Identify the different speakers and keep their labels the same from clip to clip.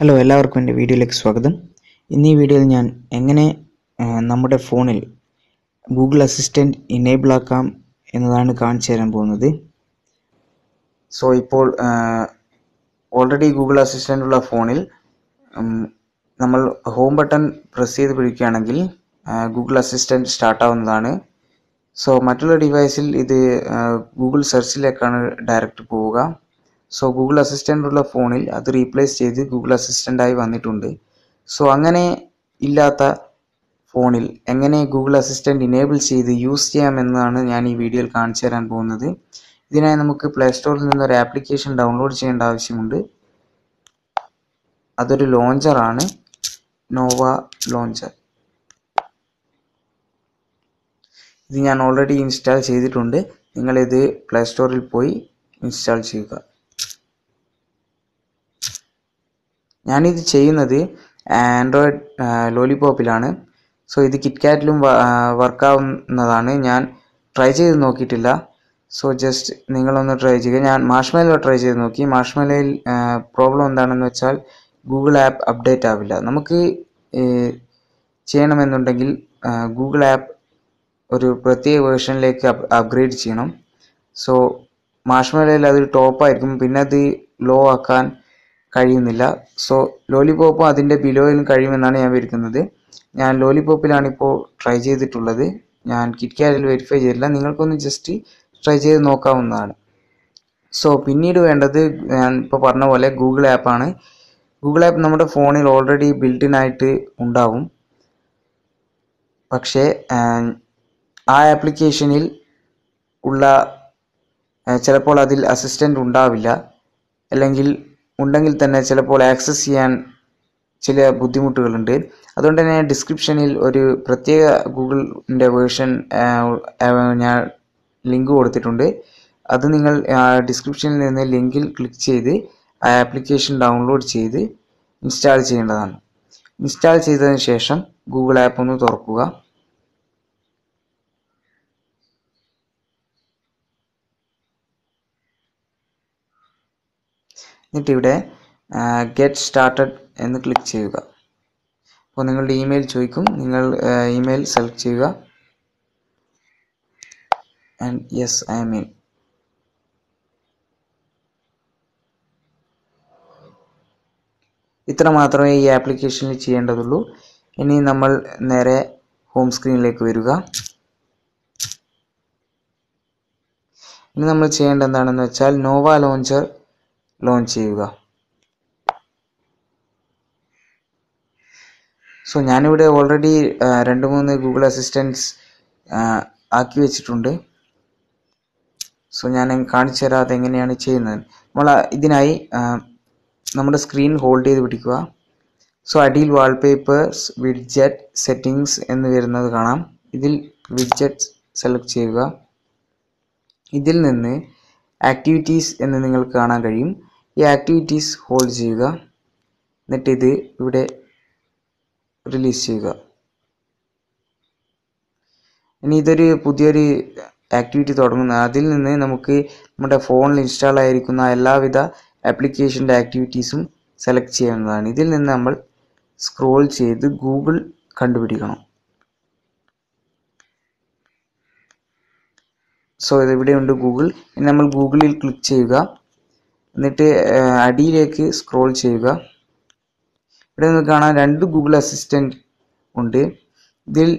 Speaker 1: Hello എല്ലാവർക്കും എന്റെ വീഡിയോയിലേക്ക് സ്വാഗതം. ഇന്ന് ഈ വീഡിയോയിൽ ഞാൻ എങ്ങനെ നമ്മുടെ ഫോണിൽ ഗൂഗിൾ അസിസ്റ്റന്റ് ഇനേബിൾ ആക്കാം എന്നതാണ് കാണിച്ചു തരാൻ പോകുന്നത്. സോ ഇപ്പോൾ ഓൾറെഡി ഗൂഗിൾ അസിസ്റ്റന്റ് ഉള്ള ഫോണിൽ നമ്മൾ ഹോം ബട്ടൺ പ്രസ് ചെയ്ത് പിടിക്കുകയാണെങ്കിൽ ഗൂഗിൾ അസിസ്റ്റന്റ് സ്റ്റാർട്ട് ആവുന്നതാണ്. സോ മറ്റുള്ള ഡിവൈസിൽ ഇത് ഗൂഗിൾ സെർച്ചിലേക്കാണ് ഡയറക്റ്റ് പോവുക. സോ ഗൂഗിൾ അസിസ്റ്റന്റ് ഉള്ള ഫോണിൽ അത് റീപ്ലേസ് ചെയ്ത് ഗൂഗിൾ അസിസ്റ്റന്റായി വന്നിട്ടുണ്ട്. സോ അങ്ങനെ ഇല്ലാത്ത ഫോണിൽ എങ്ങനെ ഗൂഗിൾ അസിസ്റ്റന്റ് ഇനേബിൾ ചെയ്ത് യൂസ് ചെയ്യാമെന്നാണ് ഞാൻ ഈ വീഡിയോയിൽ കാണിച്ചു തരാൻ പോകുന്നത്. ഇതിനായി നമുക്ക് പ്ലേ സ്റ്റോറിൽ നിന്ന് ഒരു ആപ്ലിക്കേഷൻ ഡൗൺലോഡ് ചെയ്യേണ്ട ആവശ്യമുണ്ട്. അതൊരു ലോഞ്ചറാണ് നോവ ലോഞ്ചർ ഇത് ഞാൻ ഓൾറെഡി ഇൻസ്റ്റാൾ ചെയ്തിട്ടുണ്ട്. നിങ്ങളിത് പ്ലേ സ്റ്റോറിൽ പോയി ഇൻസ്റ്റാൾ ചെയ്യുക. ഞാനിത് ചെയ്യുന്നത് ആൻഡ്രോയിഡ് ലോലിപോപ്പിലാണ് സോ ഇത് കിറ്റ്കാറ്റിലും വർക്കാവുന്നതാണ് ഞാൻ ട്രൈ ചെയ്ത് നോക്കിയിട്ടില്ല. സോ ജസ്റ്റ് നിങ്ങളൊന്ന് ട്രൈ ചെയ്യുക. ഞാൻ മാഷ്മേലോ ട്രൈ ചെയ്ത് നോക്കി. മാഷ്മേലയിൽ പ്രോബ്ലം എന്താണെന്ന് വെച്ചാൽ ഗൂഗിൾ ആപ്പ് അപ്ഡേറ്റ് ആവില്ല. നമുക്ക് ചെയ്യണമെന്നുണ്ടെങ്കിൽ ഗൂഗിൾ ആപ്പ് ഒരു പ്രത്യേക വേർഷനിലേക്ക് അപ്ഗ്രേഡ് ചെയ്യണം. സോ മാഷ്മേലയിൽ അത് ടോപ്പായിരിക്കും പിന്നെ അത് ലോ ആക്കാൻ കഴിയുന്നില്ല. സോ ലോലിപോപ്പ് അതിന്റെ ബിലോയിലും കഴിയുമെന്നാണ് ഞാൻ വരുത്തുന്നത്. ഞാൻ ലോലിപോപ്പിലാണ് ഇപ്പോൾ ട്രൈ ചെയ്തിട്ടുള്ളത്. ഞാൻ കിറ്റ്കാറ്റിൽ വെരിഫൈ ചെയ്തില്ല നിങ്ങൾക്കൊന്ന് ജസ്റ്റ് ട്രൈ ചെയ്ത് നോക്കാവുന്നതാണ്. സോ പിന്നീട് വേണ്ടത് ഞാൻ ഇപ്പോൾ പറഞ്ഞ പോലെ ഗൂഗിൾ ആപ്പാണ് ഗൂഗിൾ ആപ്പ് നമ്മുടെ ഫോണിൽ ഓൾറെഡി ബിൽഡിൻ ആയിട്ട് ഉണ്ടാവും. പക്ഷേ ആ ആപ്ലിക്കേഷനിൽ ഉള്ള ചിലപ്പോൾ അതിൽ അസിസ്റ്റന്റ് ഉണ്ടാവില്ല. അല്ലെങ്കിൽ ഉണ്ടെങ്കിൽ തന്നെ ചിലപ്പോൾ ആക്സസ് ചെയ്യാൻ ചില ബുദ്ധിമുട്ടുകളുണ്ട്. അതുകൊണ്ട് തന്നെ ഡിസ്ക്രിപ്ഷനിൽ ഒരു പ്രത്യേക ഗൂഗിളിന്റെ വേർഷൻ ഞാൻ ലിങ്ക് കൊടുത്തിട്ടുണ്ട്. അത് നിങ്ങൾ ഡിസ്ക്രിപ്ഷനിൽ നിന്ന് ലിങ്കിൽ ക്ലിക്ക് ചെയ്ത് ആ ആപ്ലിക്കേഷൻ ഡൗൺലോഡ് ചെയ്ത് ഇൻസ്റ്റാൾ ചെയ്യേണ്ടതാണ്. ഇൻസ്റ്റാൾ ചെയ്തതിന് ശേഷം ഗൂഗിൾ ആപ്പ് ഒന്ന് തുറക്കുക. എന്നിട്ട് ഇവിടെ ഗെറ്റ് സ്റ്റാർട്ടഡ് എന്ന് ക്ലിക്ക് ചെയ്യുക. അപ്പോൾ നിങ്ങളുടെ ഇമെയിൽ ചോദിക്കും. നിങ്ങൾ ഇമെയിൽ സെലക്ട് ചെയ്യുക. ആൻഡ് യെസ് ഐ മീൻ ഇത്ര മാത്രമേ ഈ ആപ്ലിക്കേഷനിൽ ചെയ്യേണ്ടതുള്ളൂ. ഇനി നമ്മൾ നേരെ ഹോം സ്ക്രീനിലേക്ക് വരിക. ഇനി നമ്മൾ ചെയ്യേണ്ട എന്താണെന്ന് വെച്ചാൽ നോവ ലോഞ്ചർ ലോഞ്ച് ചെയ്യുക. സോ ഞാനിവിടെ ഓൾറെഡി രണ്ട് മൂന്ന് ഗൂഗിൾ അസിസ്റ്റൻസ് ആക്കി വെച്ചിട്ടുണ്ട്. സോ ഞാൻ കാണിച്ചു തരാം അതെങ്ങനെയാണ് ചെയ്യുന്നത്. നമ്മൾ ഇതിനായി നമ്മുടെ സ്ക്രീൻ ഹോൾഡ് ചെയ്ത് പിടിക്കുക. സോ അടിയിൽ വാൾപേപ്പേഴ്സ് വിഡ്ജറ്റ് സെറ്റിങ്സ് എന്ന് വരുന്നത് കാണാം. ഇതിൽ വിഡ്ജറ്റ് സെലക്ട് ചെയ്യുക. ഇതിൽ നിന്ന് ആക്ടിവിറ്റീസ് എന്ന് നിങ്ങൾക്ക് കാണാൻ കഴിയും. ഈ ആക്ടിവിറ്റീസ് ഹോൾഡ് ചെയ്യുക. എന്നിട്ട് ഇത് ഇവിടെ റിലീസ് ചെയ്യുക. ഇനി ഇതൊരു പുതിയൊരു ആക്ടിവിറ്റി തുടങ്ങുന്ന. അതിൽ നിന്ന് നമുക്ക് നമ്മുടെ ഫോണിൽ ഇൻസ്റ്റാൾ ആയിരിക്കുന്ന എല്ലാവിധ ആപ്ലിക്കേഷന്റെ ആക്ടിവിറ്റീസും സെലക്ട് ചെയ്യാവുന്നതാണ് ഇതിൽ നിന്ന് നമ്മൾ സ്ക്രോൾ ചെയ്ത് ഗൂഗിൾ കണ്ടുപിടിക്കണം. സോ ഇത് ഇവിടെയുണ്ട് ഗൂഗിൾ ഇനി നമ്മൾ ഗൂഗിളിൽ ക്ലിക്ക് ചെയ്യുക. എന്നിട്ട് അടിയിലേക്ക് സ്ക്രോൾ ചെയ്യുക. ഇവിടെ നിങ്ങൾക്ക് കാണാം രണ്ട് ഗൂഗിൾ അസിസ്റ്റന്റ് ഉണ്ട്. ഇതിൽ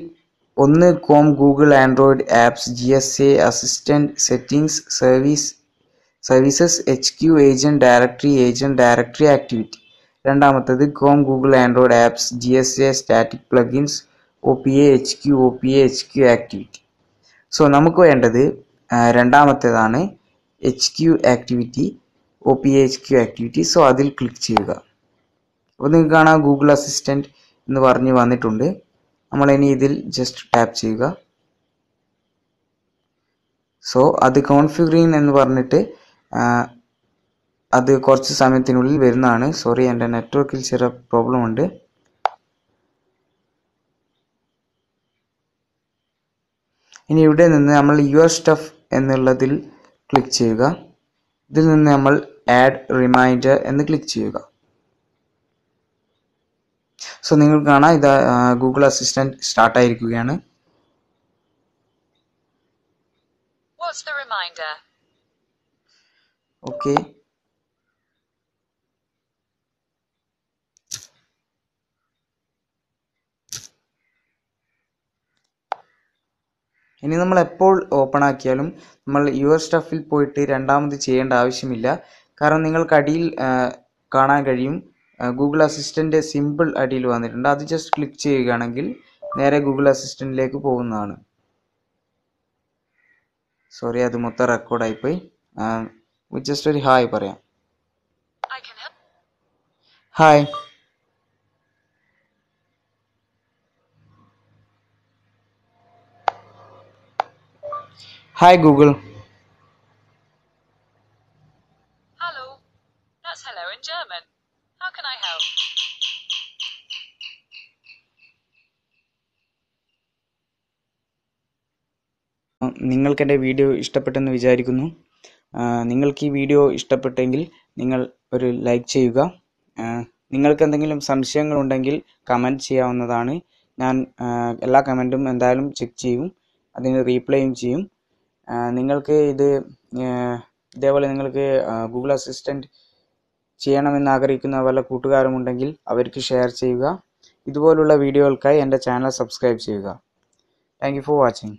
Speaker 1: ഒന്ന് com Google Android apps G S A assistant settings service services H Q agent directory agent directory activity രണ്ടാമത്തത് com Google Android apps G S A static plugins O P A H Q O P A H Q activity so നമുക്ക് വേണ്ടത് രണ്ടാമത്തേതാണ് H Q activity O P H Q activity. So അതിൽ click ചെയ്യുക. അപ്പോൾ നിങ്ങൾക്ക് കാണാം Google assistant എന്ന് പറഞ്ഞ് വന്നിട്ടുണ്ട്. നമ്മൾ ഇനി ഇതിൽ ജസ്റ്റ് ടാപ്പ് ചെയ്യുക. സോ അത് കോൺഫിഗറിങ് എന്ന് പറഞ്ഞിട്ട് അത് കുറച്ച് സമയത്തിനുള്ളിൽ വരുന്നതാണ്. സോറി എന്റെ നെറ്റ്വർക്കിൽ ചെറിയ പ്രോബ്ലം ഉണ്ട്. ഇനി ഇവിടെ നിന്ന് നമ്മൾ യുവർ സ്റ്റഫ് എന്നുള്ളതിൽ ക്ലിക്ക് ചെയ്യുക. ഇതിൽ നിന്ന് നമ്മൾ ആഡ് റിമൈൻഡർ എന്ന് ക്ലിക്ക് ചെയ്യുക. സോ നിങ്ങൾക്ക് കാണാം ഇത് ഗൂഗിൾ അസിസ്റ്റന്റ് സ്റ്റാർട്ടായിരിക്കുകയാണ്
Speaker 2: What's the reminder?
Speaker 1: ഓക്കെ ഇനി നമ്മൾ എപ്പോൾ ഓപ്പൺ ആക്കിയാലും നമ്മൾ യുവർ സ്റ്റഫിൽ പോയിട്ട് രണ്ടാമത് ചെയ്യേണ്ട ആവശ്യമില്ല. കാരണം നിങ്ങൾക്ക് അടിയിൽ കാണാൻ കഴിയും. ഗൂഗിൾ അസിസ്റ്റന്റ് സിമ്പിൾ അടിയിൽ വന്നിട്ടുണ്ട്. അത് ജസ്റ്റ് ക്ലിക്ക് ചെയ്യുകയാണെങ്കിൽ നേരെ ഗൂഗിൾ അസിസ്റ്റന്റിലേക്ക് പോകുന്നതാണ്. സോറി അത് മൊത്തം റെക്കോർഡായിപ്പോയി ജസ്റ്റ് ഒരു ഹായ് പറയാം. ഹായ് ഹായ് ഗൂഗിൾ നിങ്ങൾക്ക് എന്റെ വീഡിയോ ഇഷ്ടപ്പെട്ടെന്ന് വിചാരിക്കുന്നു. നിങ്ങൾക്ക് ഈ വീഡിയോ ഇഷ്ടപ്പെട്ടെങ്കിൽ നിങ്ങൾ ഒരു ലൈക്ക് ചെയ്യുക. നിങ്ങൾക്ക് എന്തെങ്കിലും സംശയങ്ങളുണ്ടെങ്കിൽ കമന്റ് ചെയ്യാവുന്നതാണ്. ഞാൻ എല്ലാ കമന്റും എന്തായാലും ചെക്ക് ചെയ്യും. അതിന് റീപ്ലൈയും ചെയ്യും. നിങ്ങൾക്ക് ഇത് ഇതേപോലെ നിങ്ങൾക്ക് ഗൂഗിൾ അസിസ്റ്റന്റ് ചെയ്യണമെന്ന് ആഗ്രഹിക്കുന്ന വല്ല കൂട്ടുകാരുമുണ്ടെങ്കിൽ അവർക്ക് ഷെയർ ചെയ്യുക. ഇതുപോലുള്ള വീഡിയോകൾക്കായി എന്റെ ചാനൽ സബ്സ്ക്രൈബ് ചെയ്യുക. Thank for watching